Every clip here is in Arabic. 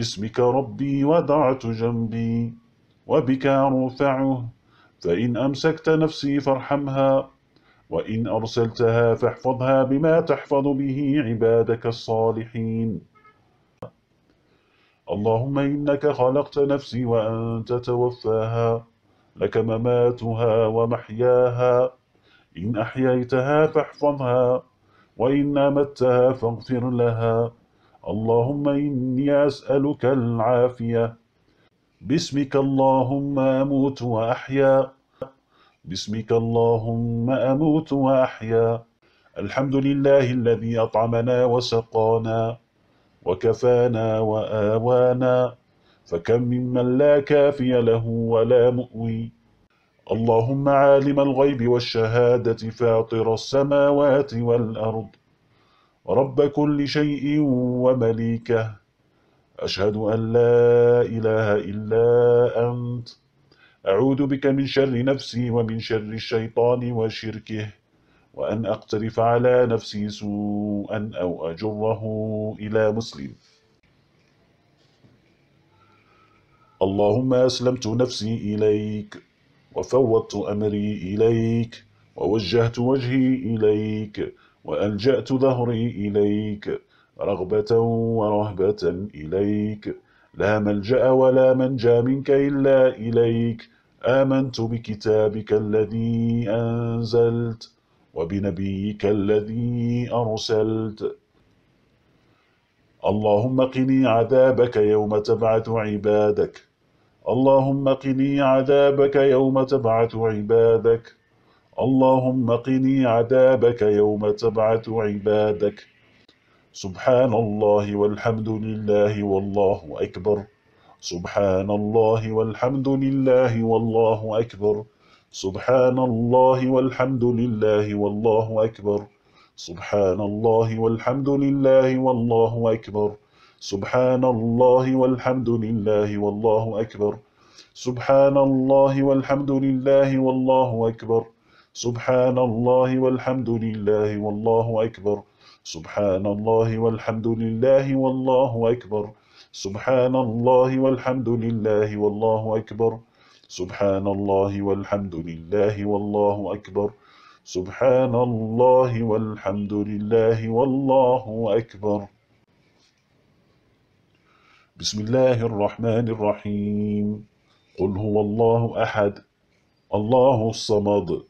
باسمك ربي ودعت جنبي وبك أرفعه فإن أمسكت نفسي فارحمها وإن أرسلتها فاحفظها بما تحفظ به عبادك الصالحين. اللهم إنك خلقت نفسي وأنت توفاها لك مماتها ومحياها إن أحييتها فاحفظها وإن أمتها فاغفر لها. اللهم إني أسألك العافية. باسمك اللهم أموت وأحيا. باسمك اللهم أموت وأحيا. الحمد لله الذي أطعمنا وسقانا وكفانا وآوانا. فكم ممن لا كافي له ولا مؤوي. اللهم عالم الغيب والشهادة فاطر السماوات والأرض. رب كل شيء ومليكه. أشهد أن لا إله إلا أنت. أعوذ بك من شر نفسي ومن شر الشيطان وشركه وأن أقترف على نفسي سوءا أو أجره إلى مسلم. اللهم أسلمت نفسي إليك وفوضت أمري إليك ووجهت وجهي إليك وألجأت ظهري إليك رغبة ورهبة إليك. لا ملجأ ولا منجى منك إلا إليك. آمنت بكتابك الذي أنزلت وبنبيك الذي أرسلت. اللهم قني عذابك يوم تبعث عبادك. اللهم قني عذابك يوم تبعث عبادك. اللهم قني عذابك يوم تبعث عبادك. سبحان الله والحمد لله والله أكبر. سبحان الله والحمد لله والله أكبر. سبحان الله والحمد لله والله أكبر. سبحان الله والحمد لله والله أكبر. سبحان الله والحمد لله والله أكبر. سبحان الله والحمد لله والله أكبر. سبحان الله والحمد لله والله أكبر. سبحان الله والحمد لله والله أكبر. سبحان الله والحمد لله والله أكبر. سبحان الله والحمد لله والله أكبر. سبحان الله والحمد لله والله أكبر. بسم الله الرحمن الرحيم. قل هو الله أحد. الله الصمد.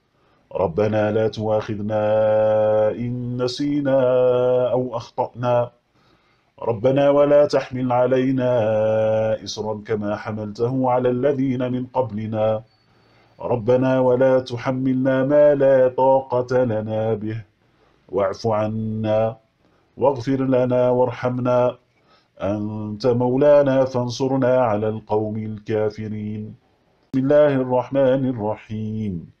ربنا لا تواخذنا إن نسينا أو أخطأنا. ربنا ولا تحمل علينا إسرا كما حملته على الذين من قبلنا. ربنا ولا تحملنا ما لا طاقة لنا به. واعف عنا واغفر لنا وارحمنا. أنت مولانا فانصرنا على القوم الكافرين. بسم الله الرحمن الرحيم.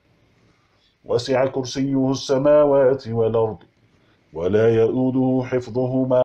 وسع كرسيه السماوات والأرض ولا يؤوده حفظهما.